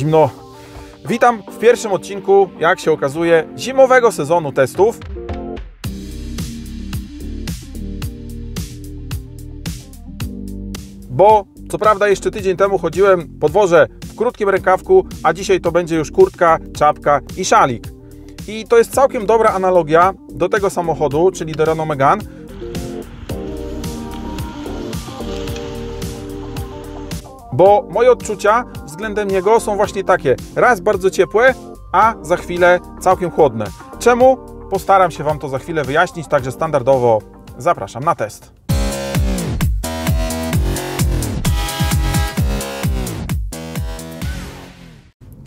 zimno. Witam w pierwszym odcinku, jak się okazuje, zimowego sezonu testów. Bo co prawda jeszcze tydzień temu chodziłem po dworze w krótkim rękawku, a dzisiaj to będzie już kurtka, czapka i szalik. I to jest całkiem dobra analogia do tego samochodu, czyli do Renault Megane, bo moje odczucia względem niego są właśnie takie. Raz bardzo ciepłe, a za chwilę całkiem chłodne. Czemu? Postaram się Wam to za chwilę wyjaśnić, także standardowo zapraszam na test.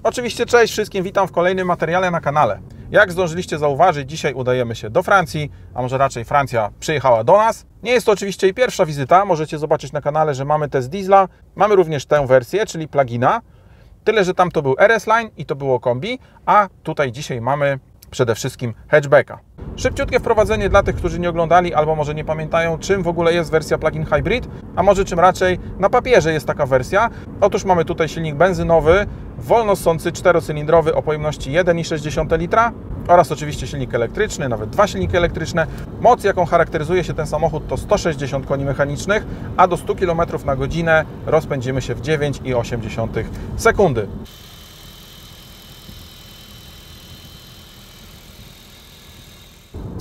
Oczywiście cześć wszystkim, witam w kolejnym materiale na kanale. Jak zdążyliście zauważyć, dzisiaj udajemy się do Francji, a może raczej Francja przyjechała do nas. Nie jest to oczywiście jej pierwsza wizyta, możecie zobaczyć na kanale, że mamy test diesla, mamy również tę wersję, czyli plugina. Tyle, że tam to był RS Line i to było kombi, a tutaj dzisiaj mamy przede wszystkim hatchbacka. Szybciutkie wprowadzenie dla tych, którzy nie oglądali albo może nie pamiętają, czym w ogóle jest wersja plug-in hybrid, a może czym raczej na papierze jest taka wersja. Otóż mamy tutaj silnik benzynowy, wolno ssący czterocylindrowy o pojemności 1,6 litra oraz oczywiście silnik elektryczny, nawet dwa silniki elektryczne. Moc, jaką charakteryzuje się ten samochód to 160 koni mechanicznych, a do 100 km na godzinę rozpędzimy się w 9,8 sekundy.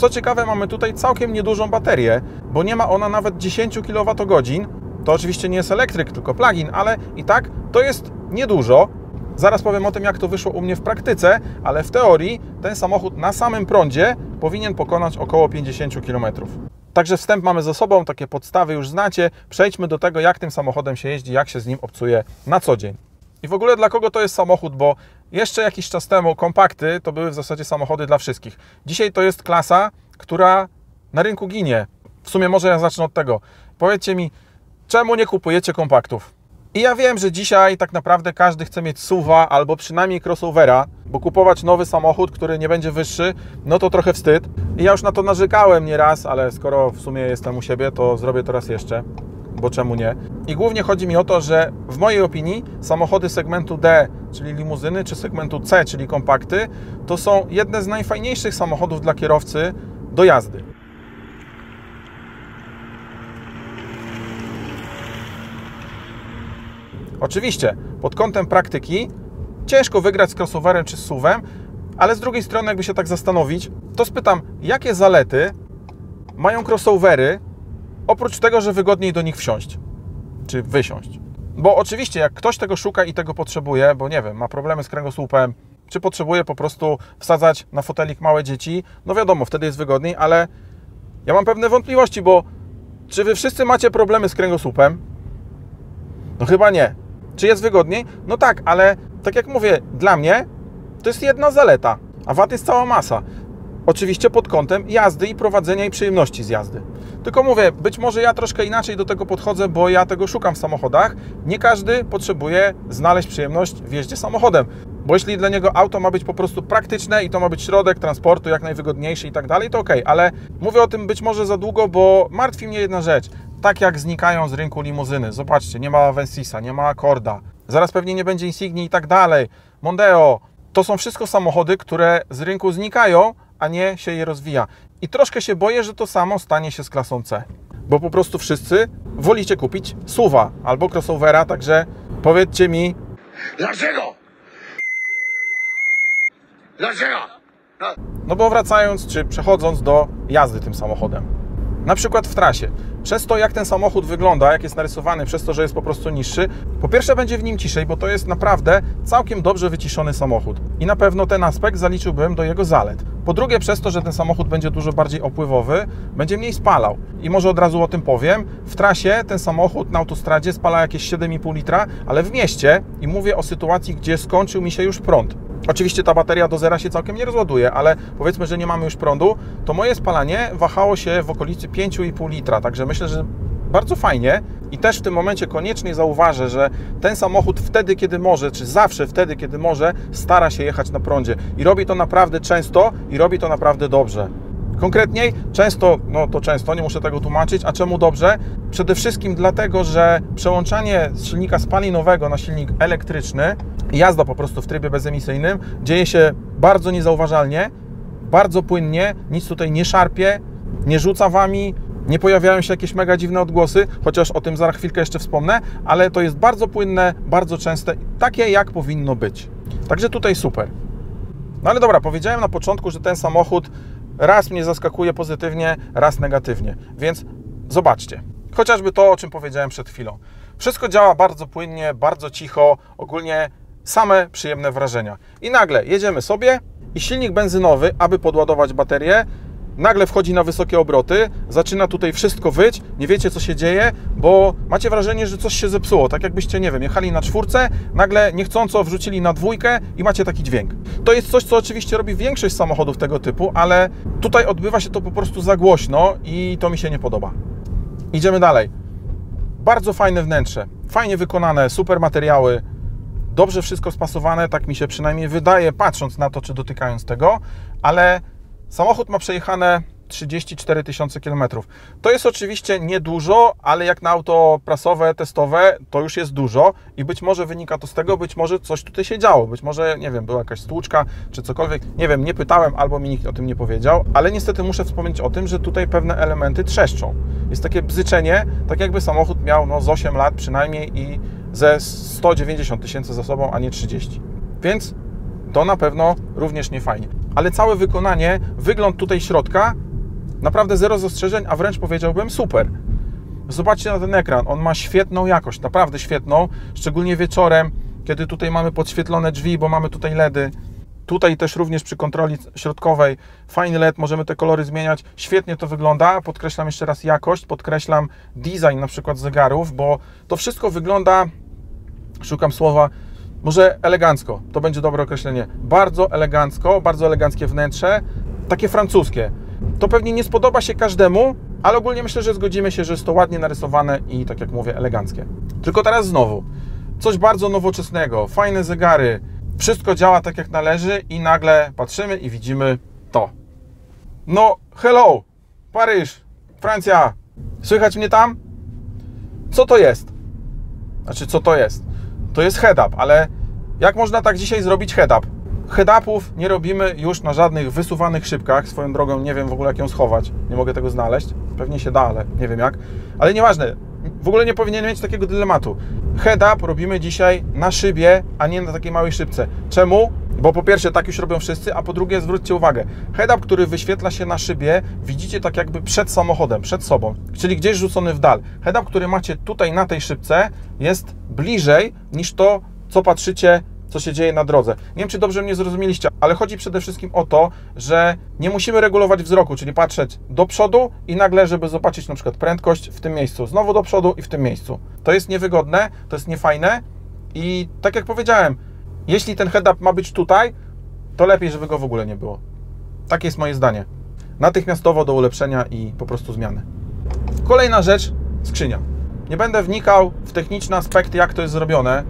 Co ciekawe, mamy tutaj całkiem niedużą baterię, bo nie ma ona nawet 10 kWh. To oczywiście nie jest elektryk, tylko plug-in, ale i tak to jest niedużo. Zaraz powiem o tym, jak to wyszło u mnie w praktyce, ale w teorii ten samochód na samym prądzie powinien pokonać około 50 km. Także wstęp mamy za sobą, takie podstawy już znacie. Przejdźmy do tego, jak tym samochodem się jeździ, jak się z nim obcuje na co dzień. I w ogóle dla kogo to jest samochód, bo jeszcze jakiś czas temu kompakty to były w zasadzie samochody dla wszystkich. Dzisiaj to jest klasa, która na rynku ginie. W sumie może ja zacznę od tego. Powiedzcie mi, czemu nie kupujecie kompaktów? I ja wiem, że dzisiaj tak naprawdę każdy chce mieć suwa albo przynajmniej crossovera, bo kupować nowy samochód, który nie będzie wyższy, no to trochę wstyd. I ja już na to narzekałem nieraz, ale skoro w sumie jestem u siebie, to zrobię to raz jeszcze, bo czemu nie? I głównie chodzi mi o to, że w mojej opinii samochody segmentu D, czyli limuzyny, czy segmentu C, czyli kompakty, to są jedne z najfajniejszych samochodów dla kierowcy do jazdy. Oczywiście, pod kątem praktyki ciężko wygrać z crossoverem czy z SUVem, ale z drugiej strony, jakby się tak zastanowić, to spytam, jakie zalety mają crossovery, oprócz tego, że wygodniej do nich wsiąść czy wysiąść. Bo oczywiście, jak ktoś tego szuka i tego potrzebuje, bo nie wiem, ma problemy z kręgosłupem, czy potrzebuje po prostu wsadzać na fotelik małe dzieci, no wiadomo, wtedy jest wygodniej, ale ja mam pewne wątpliwości, bo czy wy wszyscy macie problemy z kręgosłupem? No chyba nie. Czy jest wygodniej? No tak, ale tak jak mówię, dla mnie to jest jedna zaleta, a wad jest cała masa. Oczywiście pod kątem jazdy i prowadzenia i przyjemności z jazdy. Tylko mówię, być może ja troszkę inaczej do tego podchodzę, bo ja tego szukam w samochodach. Nie każdy potrzebuje znaleźć przyjemność w jeździe samochodem. Bo jeśli dla niego auto ma być po prostu praktyczne i to ma być środek transportu jak najwygodniejszy i tak dalej, to ok, ale mówię o tym być może za długo, bo martwi mnie jedna rzecz. Tak jak znikają z rynku limuzyny. Zobaczcie, nie ma Vensisa, nie ma Accorda. Zaraz pewnie nie będzie Insigni i tak dalej. Mondeo. To są wszystko samochody, które z rynku znikają, a nie się je rozwija. I troszkę się boję, że to samo stanie się z klasą C. Bo po prostu wszyscy wolicie kupić SUVa albo crossovera, także powiedzcie mi... Dlaczego? Dlaczego? No bo wracając czy przechodząc do jazdy tym samochodem. Na przykład w trasie. Przez to, jak ten samochód wygląda, jak jest narysowany, przez to, że jest po prostu niższy, po pierwsze będzie w nim ciszej, bo to jest naprawdę całkiem dobrze wyciszony samochód. I na pewno ten aspekt zaliczyłbym do jego zalet. Po drugie, przez to, że ten samochód będzie dużo bardziej opływowy, będzie mniej spalał. I może od razu o tym powiem. W trasie ten samochód na autostradzie spala jakieś 7,5 litra, ale w mieście, i mówię o sytuacji, gdzie skończył mi się już prąd, Oczywiście ta bateria do zera się całkiem nie rozładuje, ale powiedzmy, że nie mamy już prądu, to moje spalanie wahało się w okolicy 5,5 litra, także myślę, że bardzo fajnie i też w tym momencie koniecznie zauważę, że ten samochód wtedy, kiedy może, czy zawsze wtedy, kiedy może, stara się jechać na prądzie i robi to naprawdę często i robi to naprawdę dobrze. Konkretniej, często, no to często, nie muszę tego tłumaczyć, a czemu dobrze? Przede wszystkim dlatego, że przełączanie z silnika spalinowego na silnik elektryczny jazda po prostu w trybie bezemisyjnym dzieje się bardzo niezauważalnie, bardzo płynnie, nic tutaj nie szarpie, nie rzuca Wami, nie pojawiają się jakieś mega dziwne odgłosy, chociaż o tym za chwilkę jeszcze wspomnę, ale to jest bardzo płynne, bardzo częste, takie jak powinno być. Także tutaj super. No ale dobra, powiedziałem na początku, że ten samochód raz mnie zaskakuje pozytywnie, raz negatywnie, więc zobaczcie. Chociażby to, o czym powiedziałem przed chwilą. Wszystko działa bardzo płynnie, bardzo cicho, ogólnie same przyjemne wrażenia. I nagle jedziemy sobie i silnik benzynowy, aby podładować baterię, nagle wchodzi na wysokie obroty, zaczyna tutaj wszystko wyć, nie wiecie co się dzieje, bo macie wrażenie, że coś się zepsuło, tak jakbyście, nie wiem, jechali na czwórce, nagle niechcąco wrzucili na dwójkę i macie taki dźwięk. To jest coś, co oczywiście robi większość samochodów tego typu, ale tutaj odbywa się to po prostu za głośno i to mi się nie podoba. Idziemy dalej. Bardzo fajne wnętrze, fajnie wykonane, super materiały, dobrze wszystko spasowane, tak mi się przynajmniej wydaje, patrząc na to, czy dotykając tego, ale Samochód ma przejechane 34 tysiące kilometrów. To jest oczywiście niedużo, ale jak na auto prasowe, testowe, to już jest dużo i być może wynika to z tego, być może coś tutaj się działo, być może, nie wiem, była jakaś stłuczka czy cokolwiek, nie wiem, nie pytałem albo mi nikt o tym nie powiedział, ale niestety muszę wspomnieć o tym, że tutaj pewne elementy trzeszczą. Jest takie bzyczenie, tak jakby samochód miał no, z 8 lat przynajmniej i ze 190 tysięcy za sobą, a nie 30. Więc to na pewno również nie fajnie. Ale całe wykonanie, wygląd tutaj środka, naprawdę zero zastrzeżeń, a wręcz powiedziałbym super. Zobaczcie na ten ekran, on ma świetną jakość, naprawdę świetną, szczególnie wieczorem, kiedy tutaj mamy podświetlone drzwi, bo mamy tutaj LEDy. Tutaj też również przy kontroli środkowej fajny LED, możemy te kolory zmieniać. Świetnie to wygląda. Podkreślam jeszcze raz jakość, podkreślam design na przykład zegarów, bo to wszystko wygląda, szukam słowa, może elegancko, to będzie dobre określenie. Bardzo elegancko, bardzo eleganckie wnętrze, takie francuskie. To pewnie nie spodoba się każdemu, ale ogólnie myślę, że zgodzimy się, że jest to ładnie narysowane i, tak jak mówię, eleganckie. Tylko teraz znowu, coś bardzo nowoczesnego, fajne zegary, wszystko działa tak jak należy i nagle patrzymy i widzimy to. No, hello, Paryż, Francja, słychać mnie tam? Co to jest? Znaczy, co to jest? To jest head-up, ale jak można tak dzisiaj zrobić head-up? Head-upów nie robimy już na żadnych wysuwanych szybkach. Swoją drogą nie wiem w ogóle jak ją schować. Nie mogę tego znaleźć. Pewnie się da, ale nie wiem jak. Ale nieważne. W ogóle nie powinien mieć takiego dylematu. Head-up robimy dzisiaj na szybie, a nie na takiej małej szybce. Czemu? Bo po pierwsze tak już robią wszyscy, a po drugie zwróćcie uwagę, head-up, który wyświetla się na szybie, widzicie tak jakby przed samochodem, przed sobą, czyli gdzieś rzucony w dal. Head-up, który macie tutaj na tej szybce jest bliżej niż to, co patrzycie co się dzieje na drodze. Nie wiem, czy dobrze mnie zrozumieliście, ale chodzi przede wszystkim o to, że nie musimy regulować wzroku, czyli patrzeć do przodu i nagle, żeby zobaczyć na przykład prędkość w tym miejscu, znowu do przodu i w tym miejscu. To jest niewygodne, to jest niefajne i tak jak powiedziałem, jeśli ten head-up ma być tutaj, to lepiej, żeby go w ogóle nie było. Takie jest moje zdanie. Natychmiastowo do ulepszenia i po prostu zmiany. Kolejna rzecz, skrzynia. Nie będę wnikał w techniczne aspekty, jak to jest zrobione,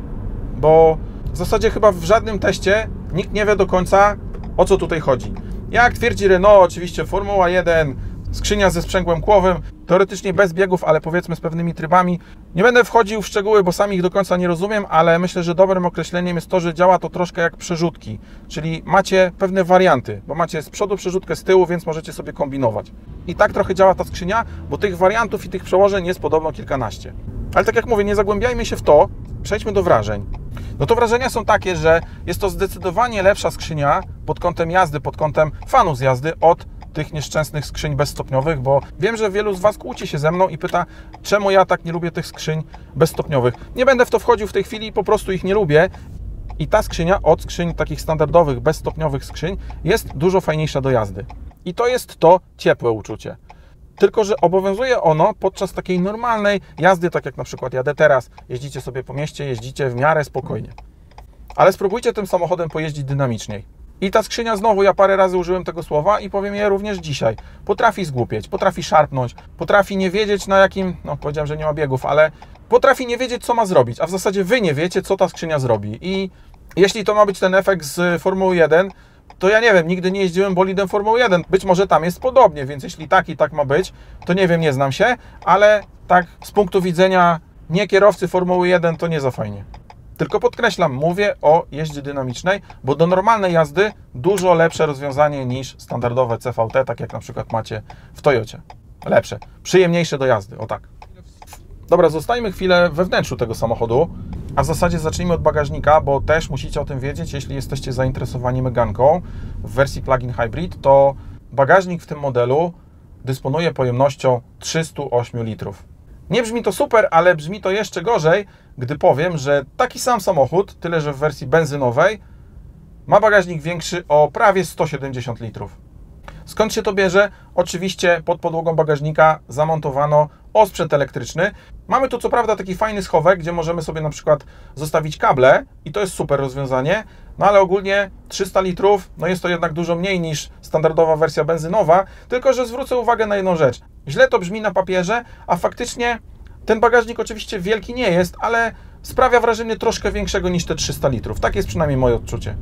bo w zasadzie chyba w żadnym teście nikt nie wie do końca, o co tutaj chodzi. Jak twierdzi Renault, oczywiście Formuła 1, skrzynia ze sprzęgłem kłowym, teoretycznie bez biegów, ale powiedzmy z pewnymi trybami. Nie będę wchodził w szczegóły, bo sam ich do końca nie rozumiem, ale myślę, że dobrym określeniem jest to, że działa to troszkę jak przerzutki, czyli macie pewne warianty, bo macie z przodu przerzutkę z tyłu, więc możecie sobie kombinować. I tak trochę działa ta skrzynia, bo tych wariantów i tych przełożeń jest podobno kilkanaście. Ale tak jak mówię, nie zagłębiajmy się w to, przejdźmy do wrażeń. No to wrażenia są takie, że jest to zdecydowanie lepsza skrzynia pod kątem jazdy, pod kątem fanów z jazdy od tych nieszczęsnych skrzyń bezstopniowych, bo wiem, że wielu z Was kłóci się ze mną i pyta, czemu ja tak nie lubię tych skrzyń bezstopniowych. Nie będę w to wchodził w tej chwili, po prostu ich nie lubię. I ta skrzynia od skrzyń takich standardowych, bezstopniowych skrzyń jest dużo fajniejsza do jazdy. I to jest to ciepłe uczucie. Tylko, że obowiązuje ono podczas takiej normalnej jazdy, tak jak na przykład jadę teraz. Jeździcie sobie po mieście, jeździcie w miarę spokojnie. Ale spróbujcie tym samochodem pojeździć dynamiczniej. I ta skrzynia, znowu ja parę razy użyłem tego słowa i powiem je również dzisiaj. Potrafi zgłupieć, potrafi szarpnąć, potrafi nie wiedzieć na jakim, no powiedziałem, że nie ma biegów, ale potrafi nie wiedzieć, co ma zrobić, a w zasadzie Wy nie wiecie, co ta skrzynia zrobi. I jeśli to ma być ten efekt z Formuły 1, to ja nie wiem, nigdy nie jeździłem bolidem Formuły 1. Być może tam jest podobnie, więc jeśli tak i tak ma być, to nie wiem, nie znam się, ale tak z punktu widzenia nie kierowcy Formuły 1 to nie za fajnie. Tylko podkreślam, mówię o jeździe dynamicznej, bo do normalnej jazdy dużo lepsze rozwiązanie niż standardowe CVT, tak jak na przykład macie w Toyocie. Lepsze, przyjemniejsze do jazdy, o tak. Dobra, zostańmy chwilę we wnętrzu tego samochodu, a w zasadzie zacznijmy od bagażnika, bo też musicie o tym wiedzieć, jeśli jesteście zainteresowani Meganką w wersji plug-in hybrid, to bagażnik w tym modelu dysponuje pojemnością 308 litrów. Nie brzmi to super, ale brzmi to jeszcze gorzej, gdy powiem, że taki sam samochód, tyle że w wersji benzynowej, ma bagażnik większy o prawie 170 litrów. Skąd się to bierze? Oczywiście pod podłogą bagażnika zamontowano osprzęt elektryczny. Mamy tu co prawda taki fajny schowek, gdzie możemy sobie na przykład zostawić kable i to jest super rozwiązanie, no ale ogólnie 300 litrów, no jest to jednak dużo mniej niż standardowa wersja benzynowa, tylko że zwrócę uwagę na jedną rzecz. Źle to brzmi na papierze, a faktycznie ten bagażnik oczywiście wielki nie jest, ale sprawia wrażenie troszkę większego niż te 300 litrów. Tak jest przynajmniej moje odczucie.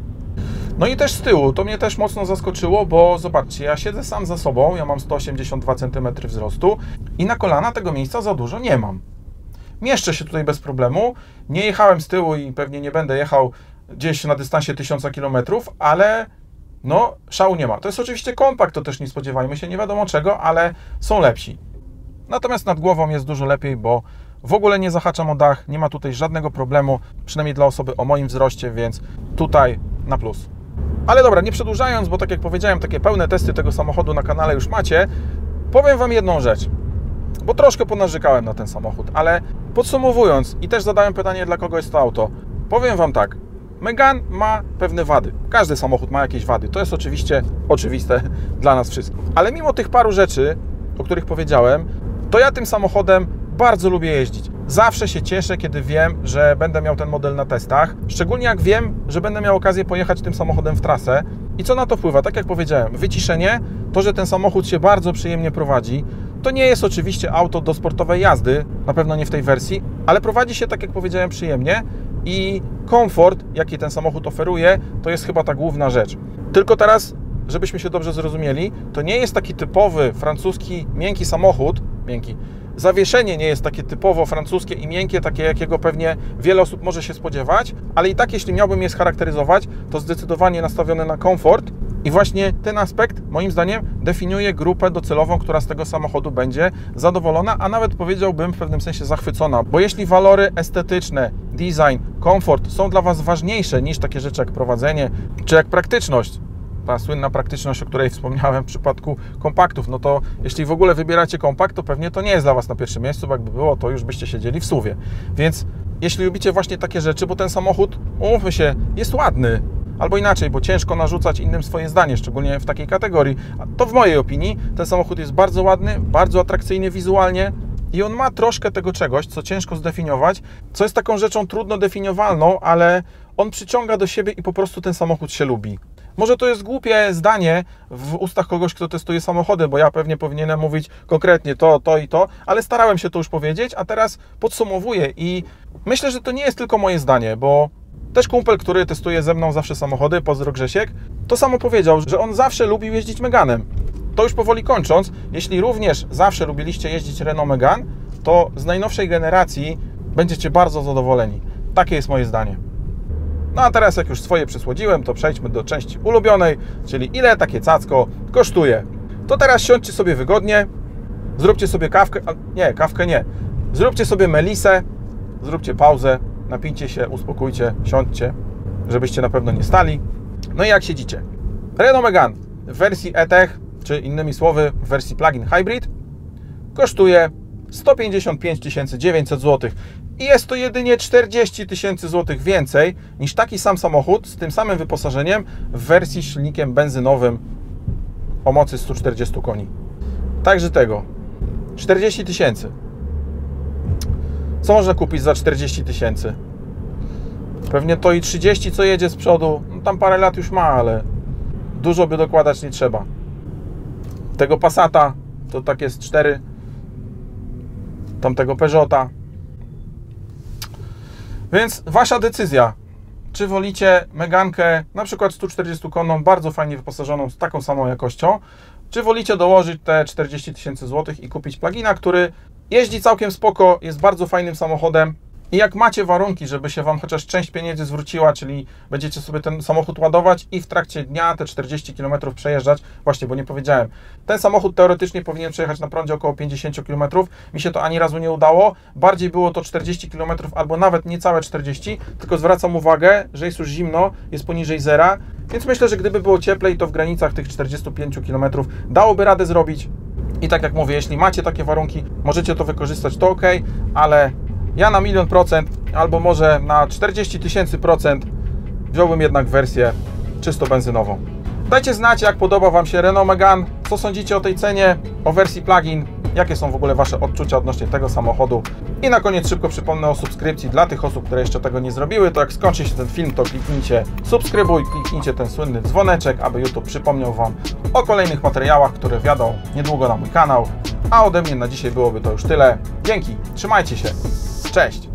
No i też z tyłu, to mnie też mocno zaskoczyło, bo zobaczcie, ja siedzę sam za sobą, ja mam 182 cm wzrostu i na kolana tego miejsca za dużo nie mam. Mieszczę się tutaj bez problemu, nie jechałem z tyłu i pewnie nie będę jechał gdzieś na dystansie 1000 km, ale no szału nie ma. To jest oczywiście kompakt, to też nie spodziewajmy się, nie wiadomo czego, ale są lepsi. Natomiast nad głową jest dużo lepiej, bo w ogóle nie zahaczam o dach, nie ma tutaj żadnego problemu, przynajmniej dla osoby o moim wzroście, więc tutaj na plus. Ale dobra, nie przedłużając, bo tak jak powiedziałem, takie pełne testy tego samochodu na kanale już macie, powiem Wam jedną rzecz, bo troszkę ponarzekałem na ten samochód, ale podsumowując i też zadałem pytanie, dla kogo jest to auto, powiem Wam tak, Megan ma pewne wady. Każdy samochód ma jakieś wady. To jest oczywiście oczywiste dla nas wszystkich. Ale mimo tych paru rzeczy, o których powiedziałem, to ja tym samochodem bardzo lubię jeździć. Zawsze się cieszę, kiedy wiem, że będę miał ten model na testach. Szczególnie jak wiem, że będę miał okazję pojechać tym samochodem w trasę. I co na to wpływa? Tak jak powiedziałem, wyciszenie, to, że ten samochód się bardzo przyjemnie prowadzi. To nie jest oczywiście auto do sportowej jazdy, na pewno nie w tej wersji, ale prowadzi się, tak jak powiedziałem, przyjemnie i komfort, jaki ten samochód oferuje, to jest chyba ta główna rzecz. Tylko teraz, żebyśmy się dobrze zrozumieli, to nie jest taki typowy francuski miękki samochód, miękki, Zawieszenie nie jest takie typowo francuskie i miękkie, takie jakiego pewnie wiele osób może się spodziewać, ale i tak jeśli miałbym je scharakteryzować, to zdecydowanie nastawione na komfort. I właśnie ten aspekt, moim zdaniem, definiuje grupę docelową, która z tego samochodu będzie zadowolona, a nawet powiedziałbym w pewnym sensie zachwycona, bo jeśli walory estetyczne, design, komfort są dla Was ważniejsze niż takie rzeczy jak prowadzenie czy jak praktyczność, ta słynna praktyczność, o której wspomniałem w przypadku kompaktów, no to jeśli w ogóle wybieracie kompakt, to pewnie to nie jest dla Was na pierwszym miejscu, bo jakby było, to już byście siedzieli w suwie. Więc jeśli lubicie właśnie takie rzeczy, bo ten samochód, umówmy się, jest ładny, albo inaczej, bo ciężko narzucać innym swoje zdanie, szczególnie w takiej kategorii. To w mojej opinii ten samochód jest bardzo ładny, bardzo atrakcyjny wizualnie i on ma troszkę tego czegoś, co ciężko zdefiniować, co jest taką rzeczą trudno definiowalną, ale on przyciąga do siebie i po prostu ten samochód się lubi. Może to jest głupie zdanie w ustach kogoś, kto testuje samochody, bo ja pewnie powinienem mówić konkretnie to, to i to, ale starałem się to już powiedzieć, a teraz podsumowuję i myślę, że to nie jest tylko moje zdanie, bo też kumpel, który testuje ze mną zawsze samochody, pozdro Grzesiek, to samo powiedział, że on zawsze lubił jeździć Meganem. To już powoli kończąc, jeśli również zawsze lubiliście jeździć Renault Megane, to z najnowszej generacji będziecie bardzo zadowoleni. Takie jest moje zdanie. No a teraz jak już swoje przysłodziłem, to przejdźmy do części ulubionej, czyli ile takie cacko kosztuje. To teraz siądźcie sobie wygodnie, zróbcie sobie kawkę, nie, kawkę nie. Zróbcie sobie melisę, zróbcie pauzę, napijcie się, uspokójcie, siądźcie, żebyście na pewno nie stali. No i jak siedzicie? Renault Megane w wersji E-Tech, czy innymi słowy w wersji plug-in hybrid kosztuje 155 900 zł i jest to jedynie 40 tysięcy złotych więcej niż taki sam samochód z tym samym wyposażeniem w wersji silnikiem benzynowym o mocy 140 koni. Także tego 40 tysięcy. Co można kupić za 40 tysięcy? Pewnie to i 30, co jedzie z przodu, no tam parę lat już ma, ale dużo by dokładać nie trzeba. Tego Passata to tak jest 4, tamtego Peugeota więc wasza decyzja. Czy wolicie Megankę, na przykład 140 konną, bardzo fajnie wyposażoną, z taką samą jakością, czy wolicie dołożyć te 40 tysięcy złotych i kupić plugina, który jeździ całkiem spoko, jest bardzo fajnym samochodem, I jak macie warunki, żeby się Wam chociaż część pieniędzy zwróciła, czyli będziecie sobie ten samochód ładować i w trakcie dnia te 40 km przejeżdżać, właśnie, bo nie powiedziałem, ten samochód teoretycznie powinien przejechać na prądzie około 50 km, mi się to ani razu nie udało, bardziej było to 40 km albo nawet niecałe 40, tylko zwracam uwagę, że jest już zimno, jest poniżej zera, więc myślę, że gdyby było cieplej, to w granicach tych 45 km dałoby radę zrobić. I tak jak mówię, jeśli macie takie warunki, możecie to wykorzystać, to ok, ale ja na milion procent, albo może na 40 tysięcy procent wziąłbym jednak wersję czysto benzynową. Dajcie znać, jak podoba Wam się Renault Megane, co sądzicie o tej cenie, o wersji plug-in, jakie są w ogóle Wasze odczucia odnośnie tego samochodu. I na koniec szybko przypomnę o subskrypcji dla tych osób, które jeszcze tego nie zrobiły, to jak skończy się ten film, to kliknijcie subskrybuj, kliknijcie ten słynny dzwoneczek, aby YouTube przypomniał Wam o kolejnych materiałach, które wiadą niedługo na mój kanał. A ode mnie na dzisiaj byłoby to już tyle. Dzięki, trzymajcie się, cześć!